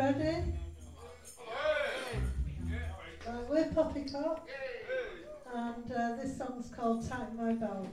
ready? Uh, we're Poppycock, and uh, this song's called Tighten My Belt.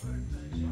Thank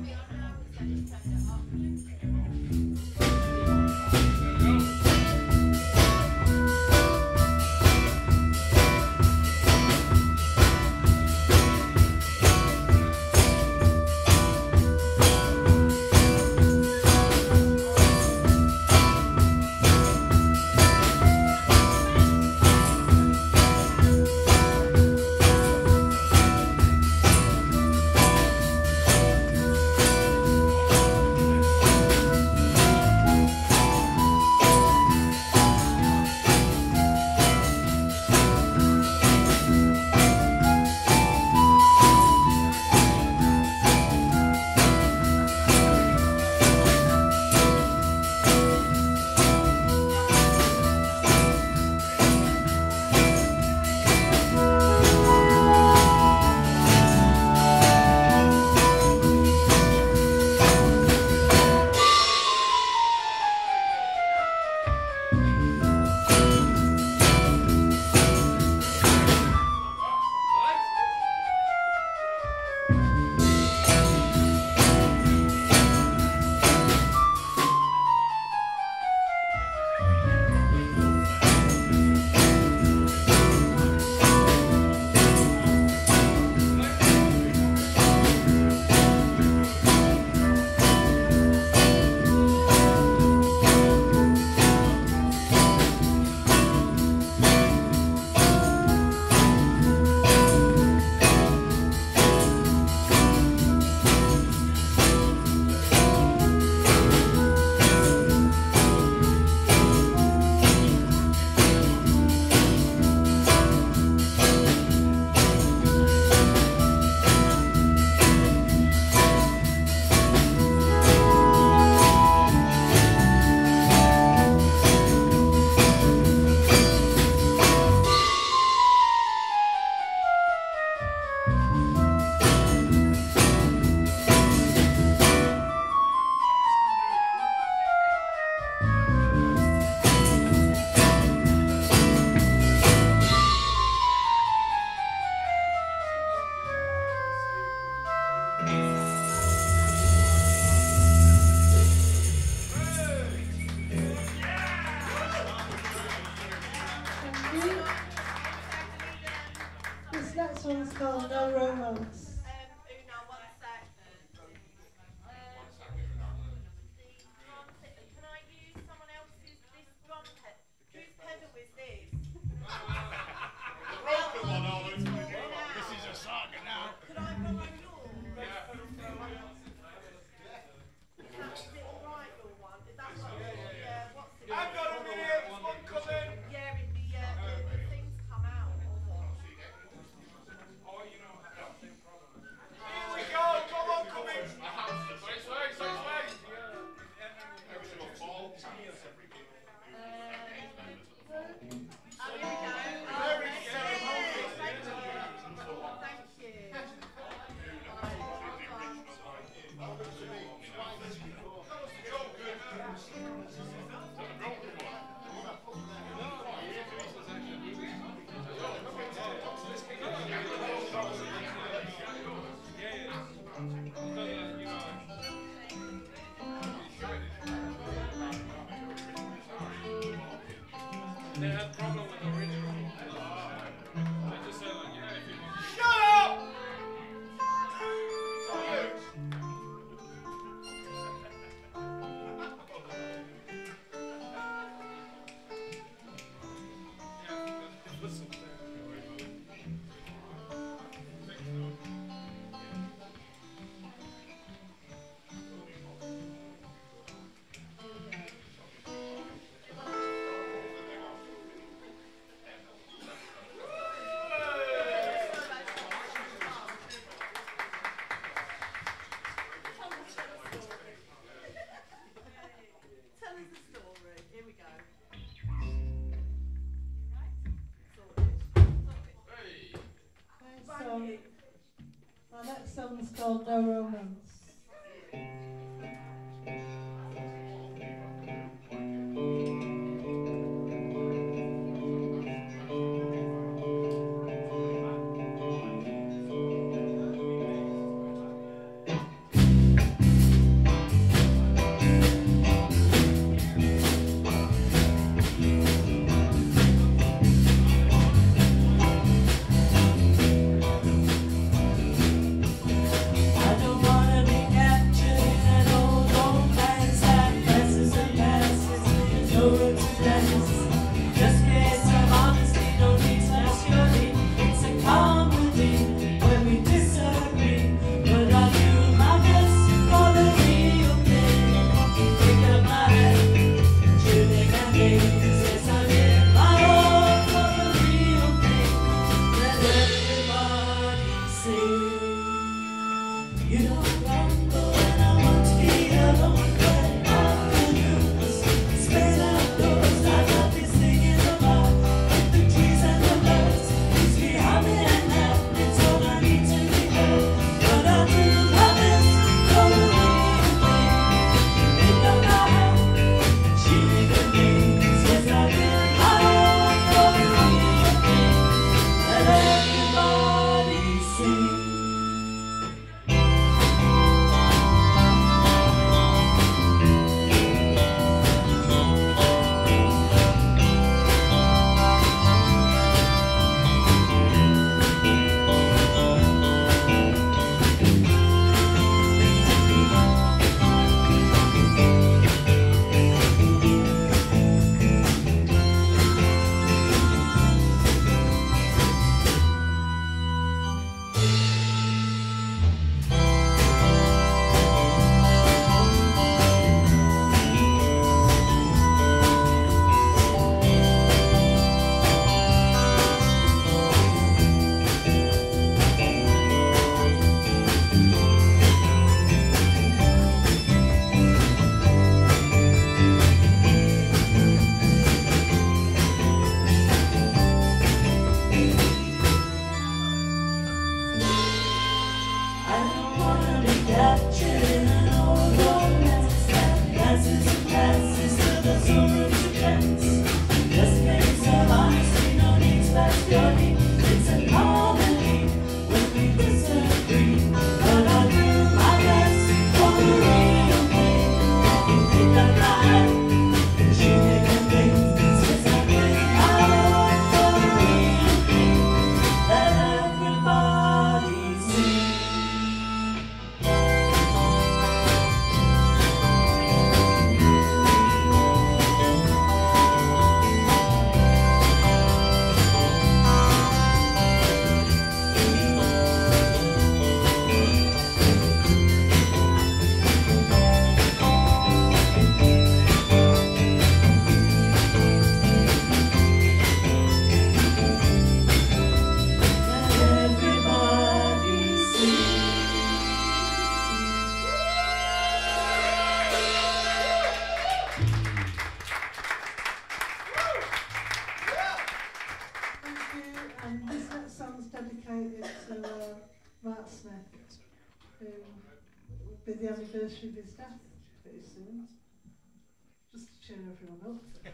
They are problems. also Everyone else?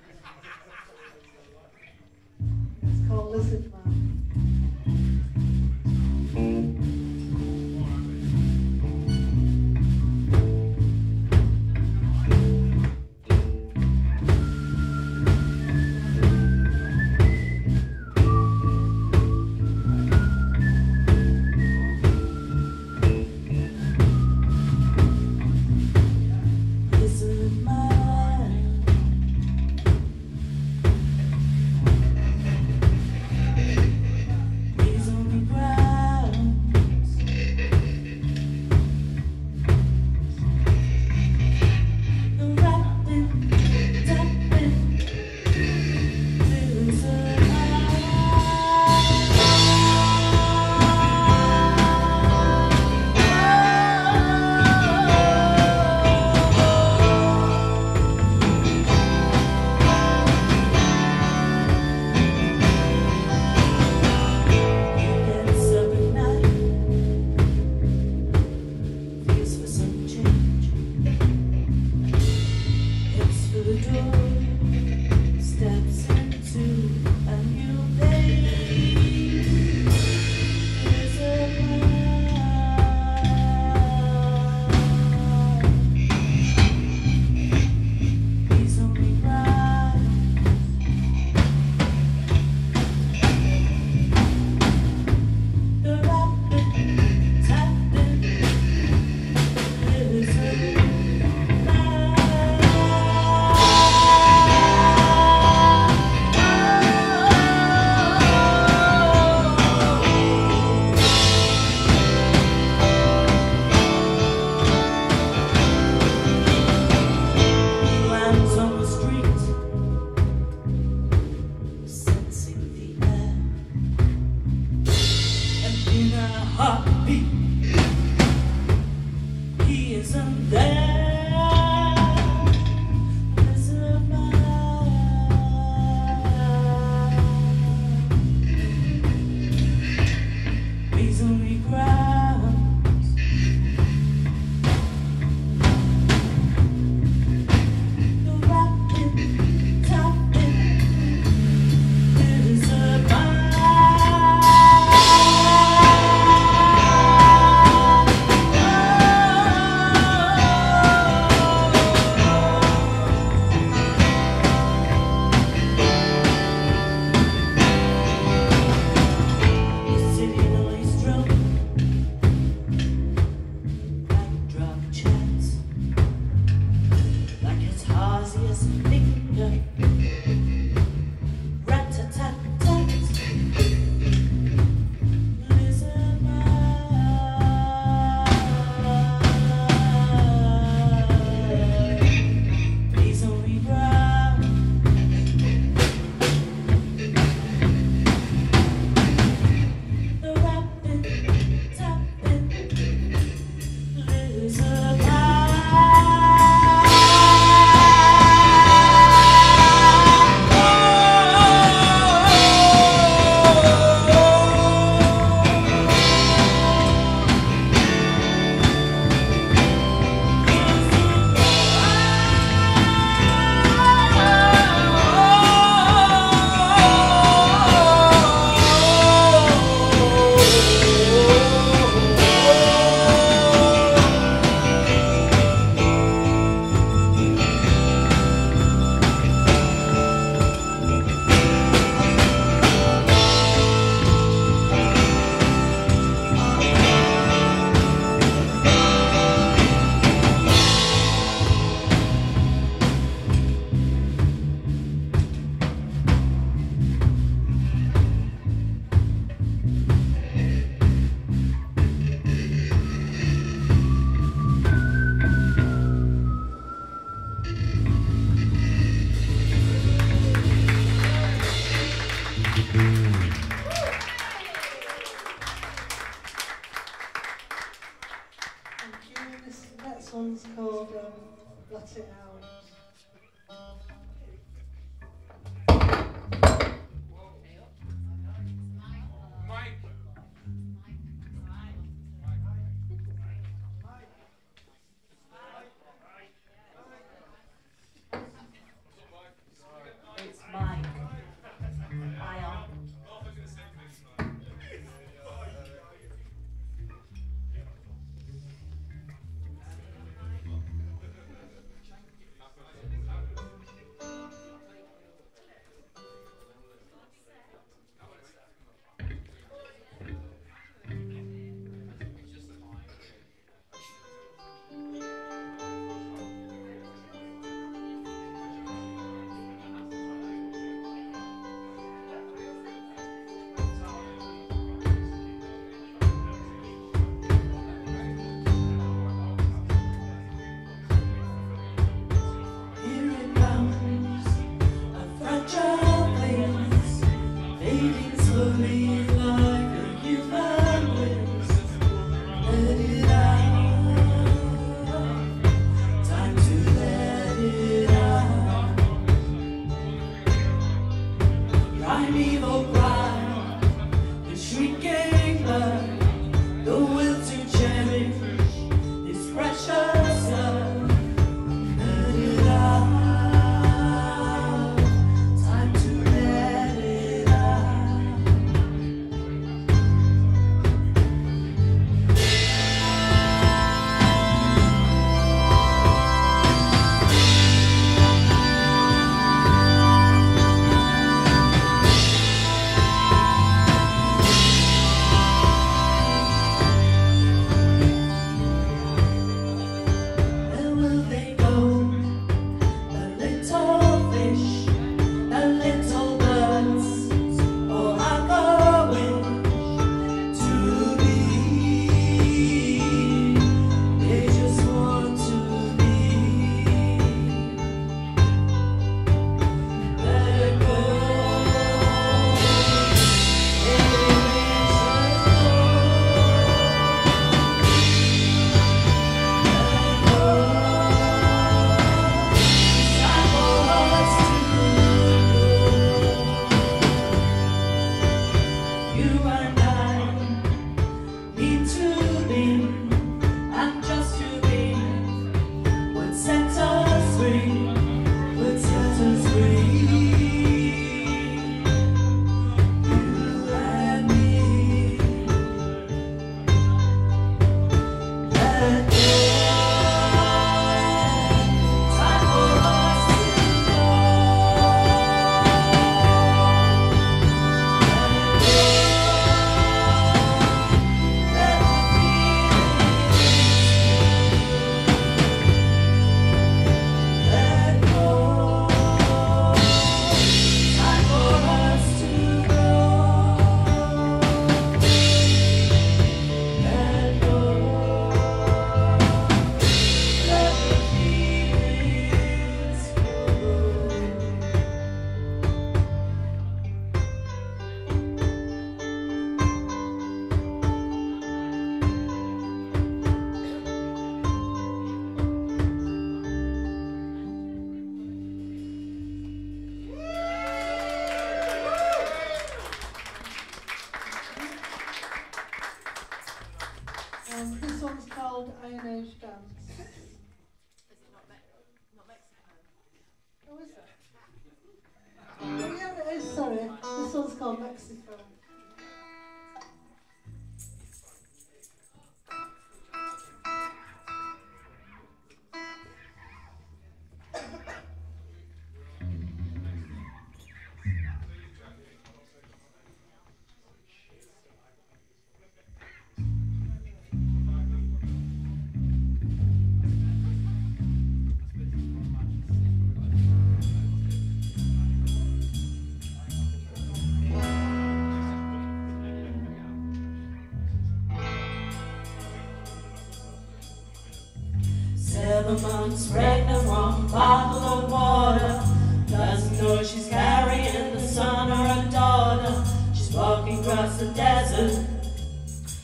Months pregnant, one bottle of water. Doesn't know she's carrying the son or a daughter. She's walking across the desert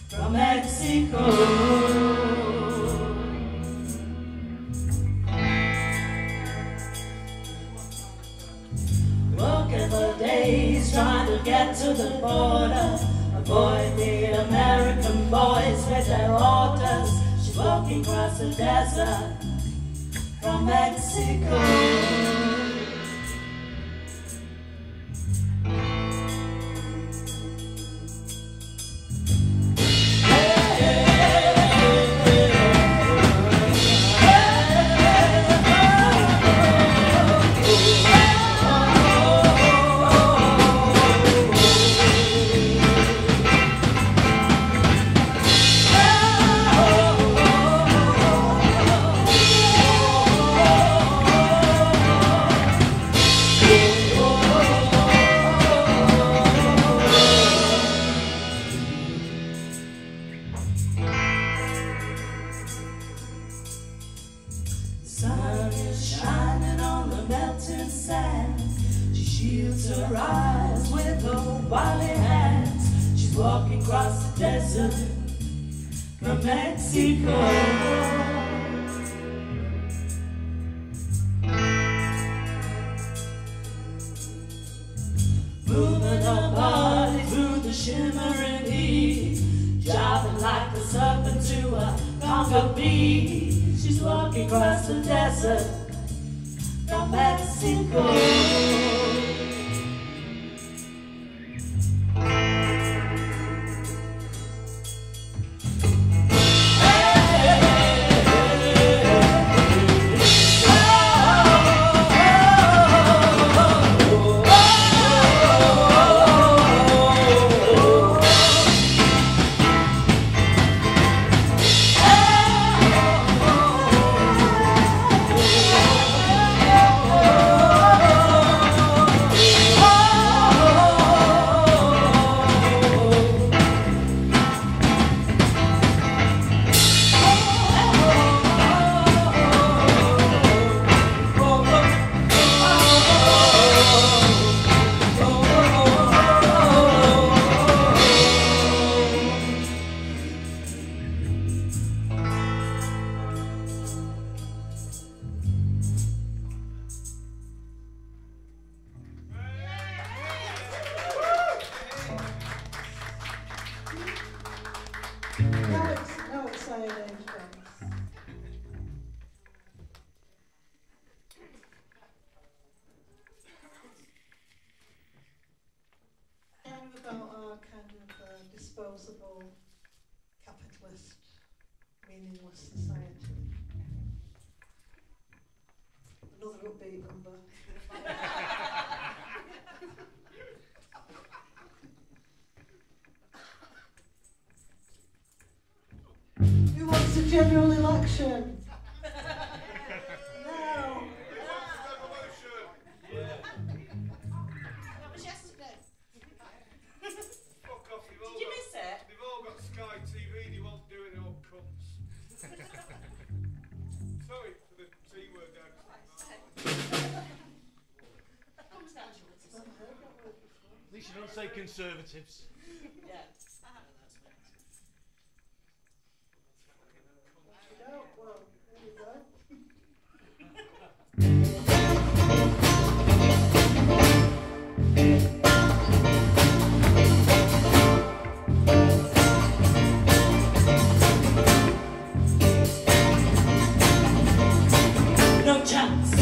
from Mexico. Days trying to get to the border. Avoid the American boys with their orders. She's walking across the desert from Mexico. She's walking across the desert, from Mexico. capitalist, meaningless society. Another upbeat number. Who wants a general election? Say conservatives. Uh-huh. No chance.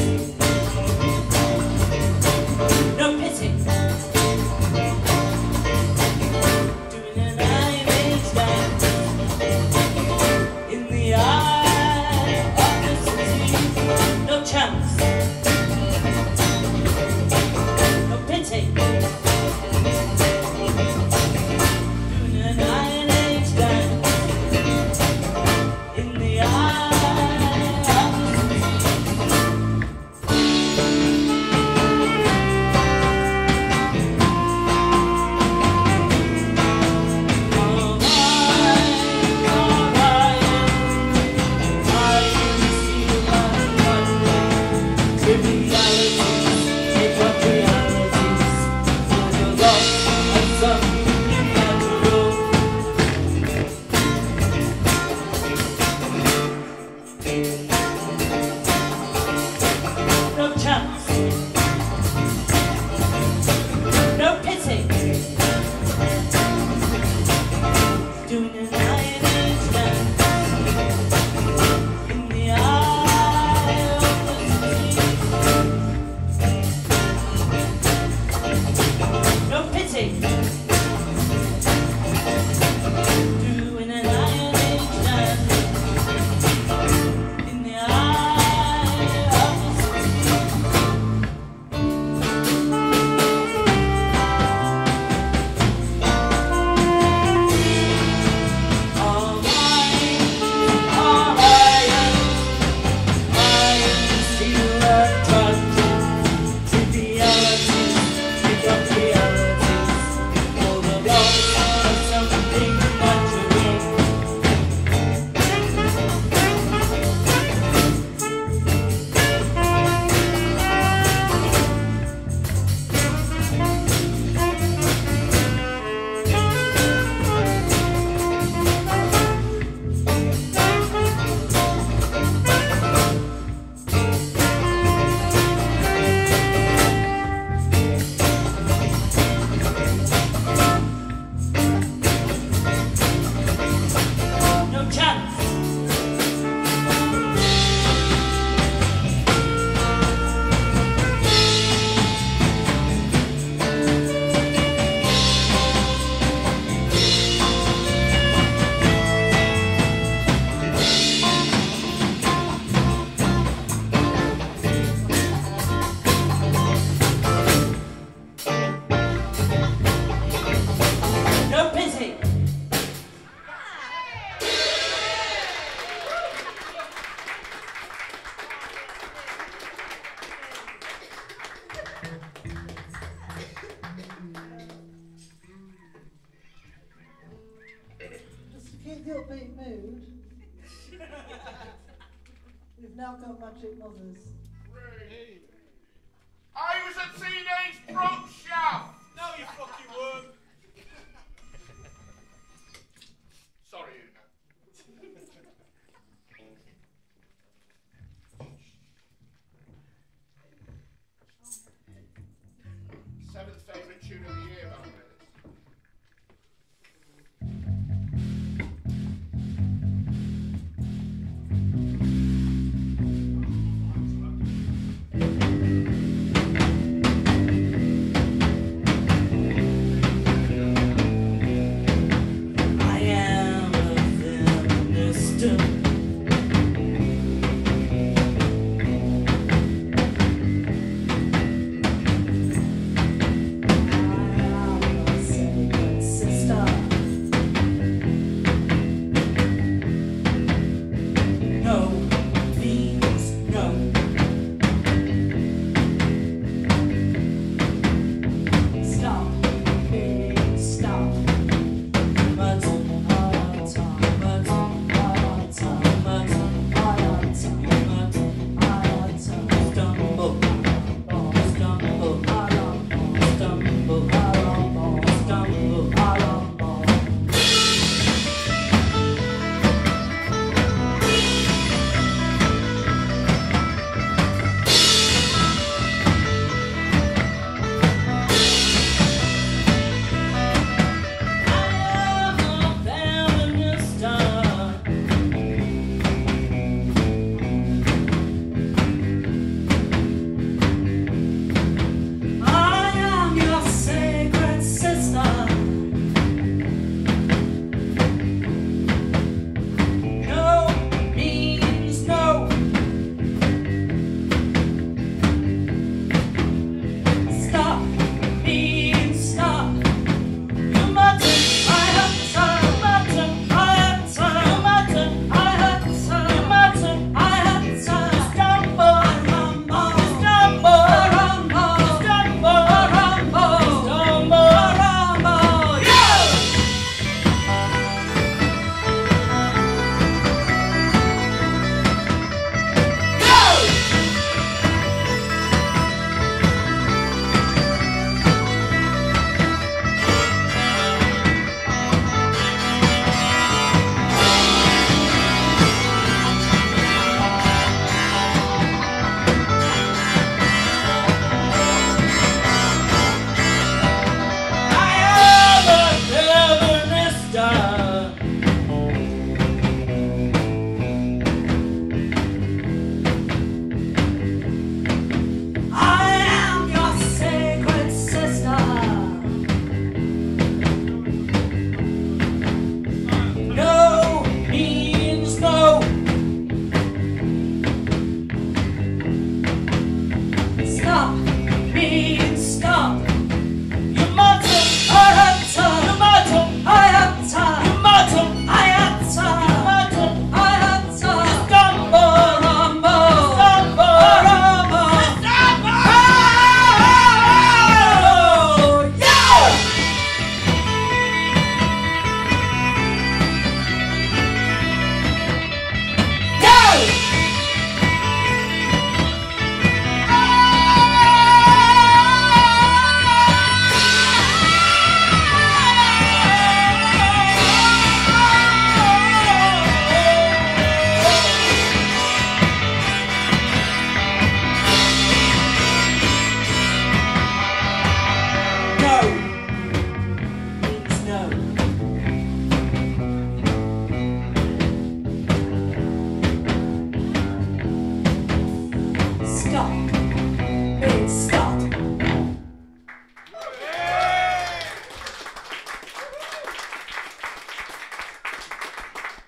I was a teenage prop shaft!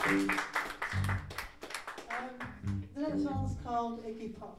Um, the next one's called Iggy Pop.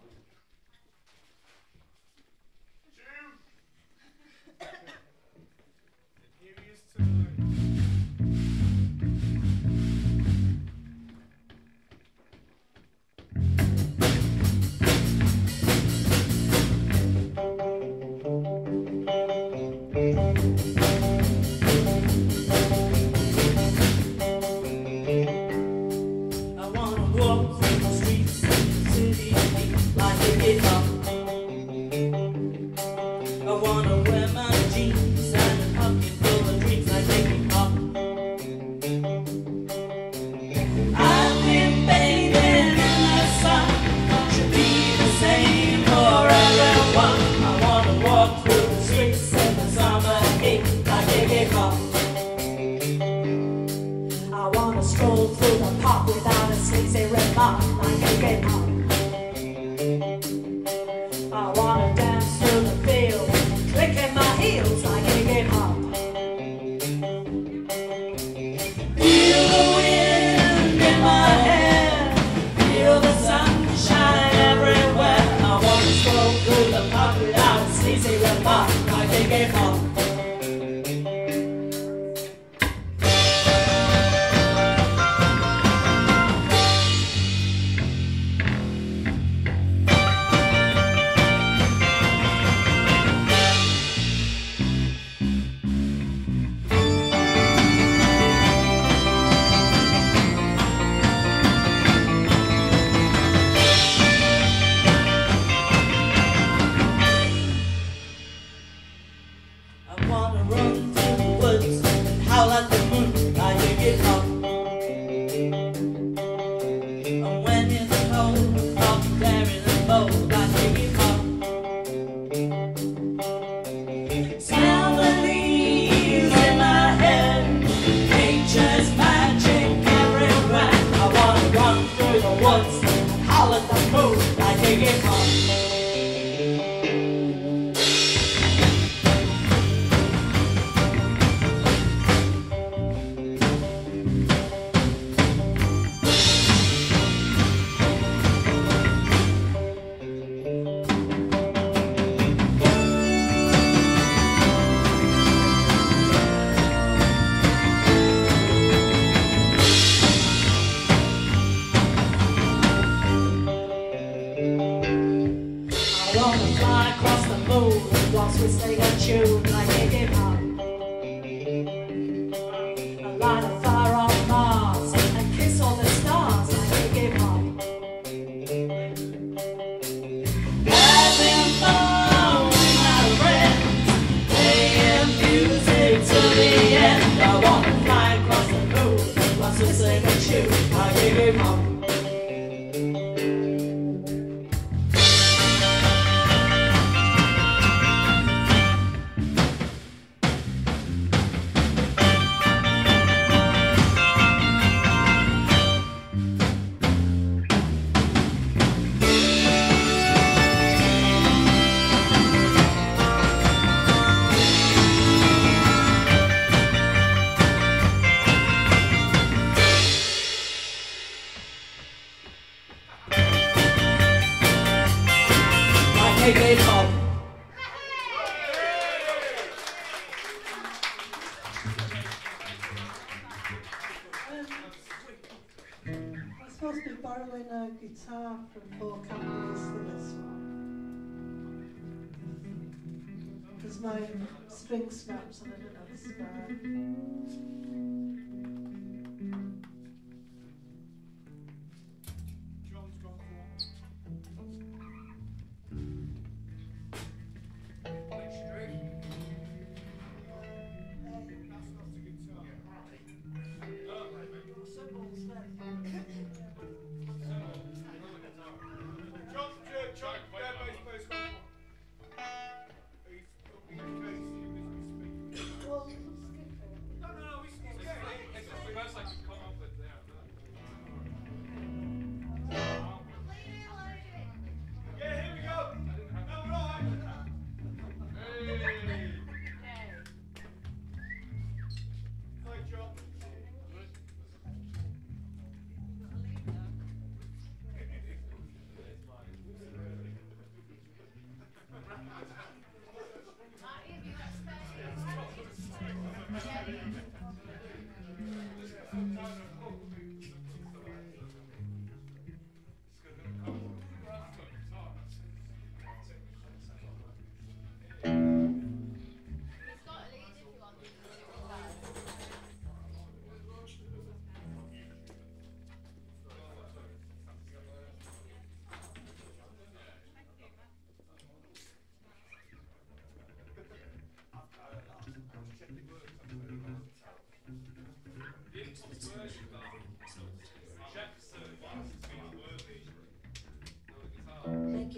先生はまあ大抵か。Christmas,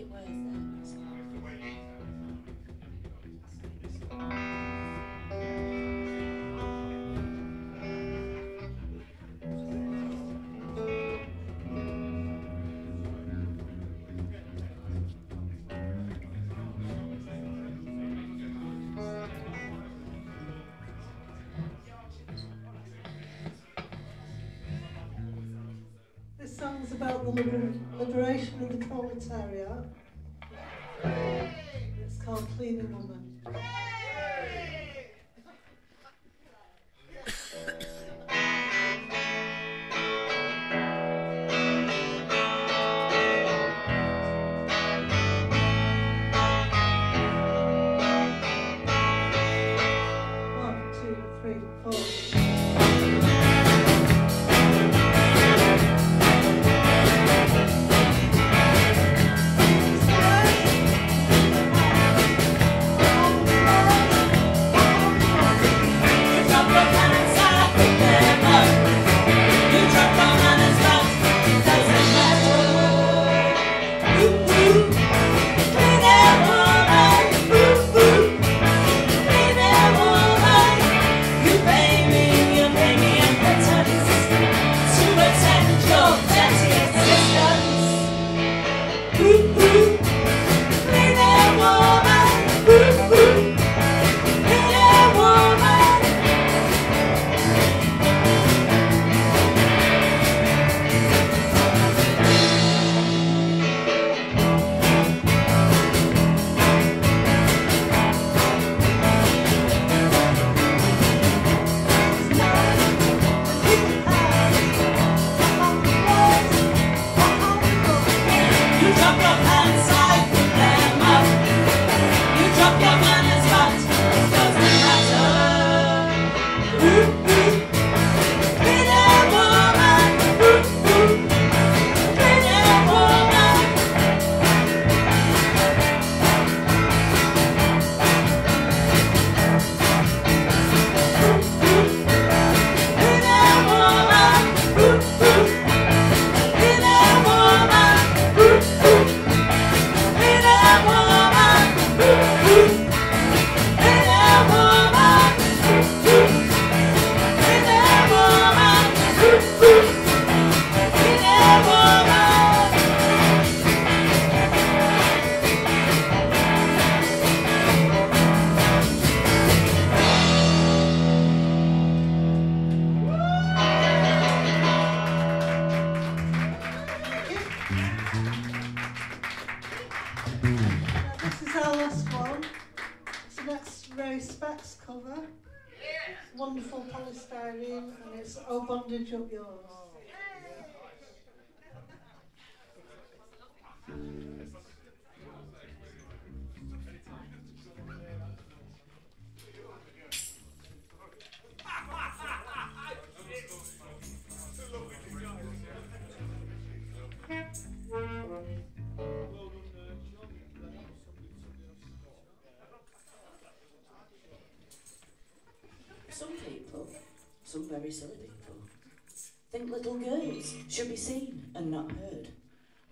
it was. Uh, this song's about the liberation of the proletariat. And it's all Bondage of Yours. silly people think little girls should be seen and not heard.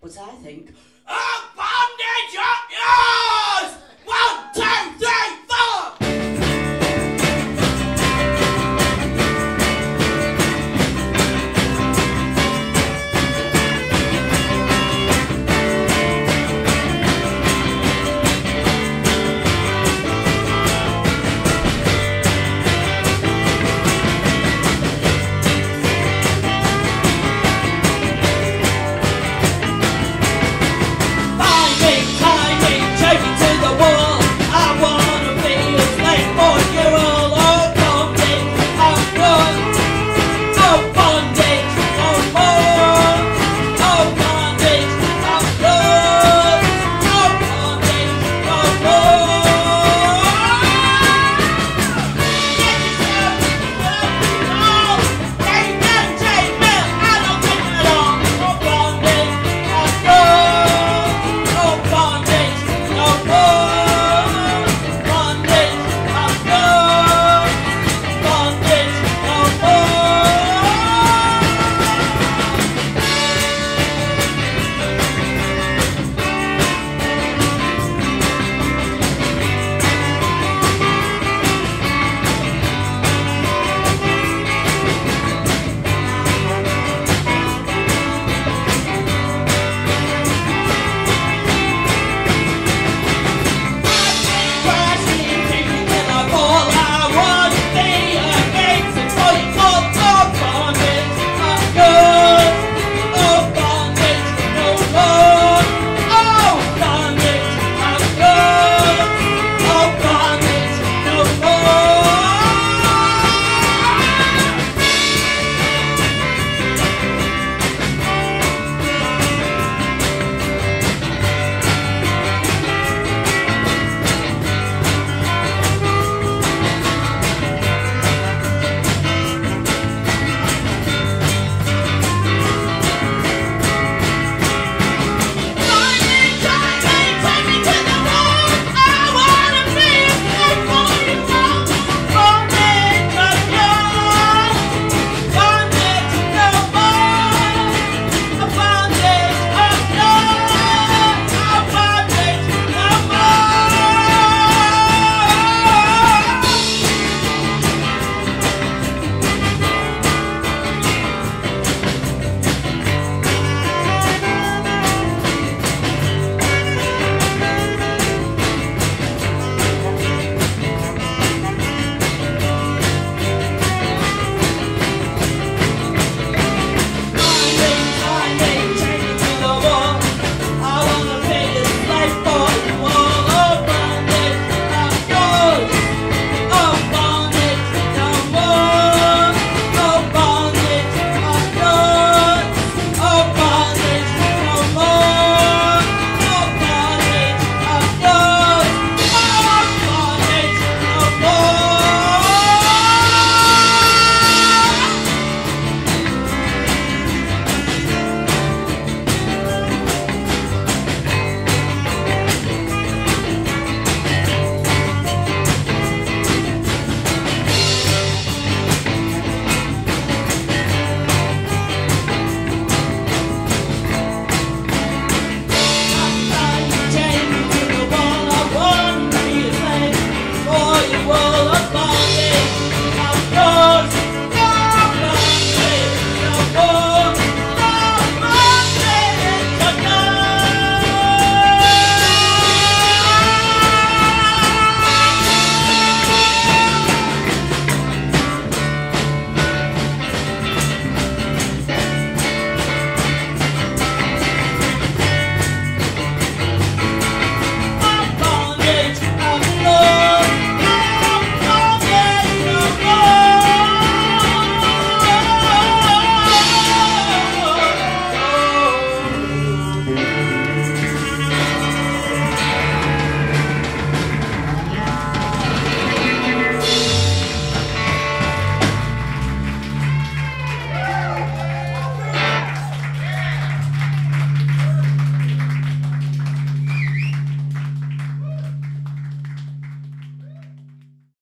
But I think, oh, bondage up yours! One, two, three,